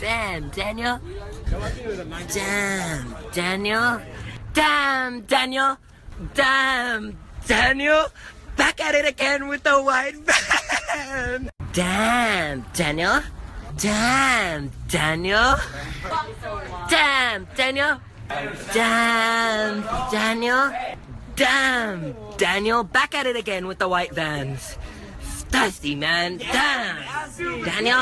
Damn, Daniel. Damn, Daniel. Damn, Daniel. Damn, Daniel. Back at it again with the white van. Damn, Daniel. Damn, Daniel. Damn, Daniel. Damn, Daniel. Damn, Daniel. Back at it again with the white Vans. Dusty man. Damn. Daniel.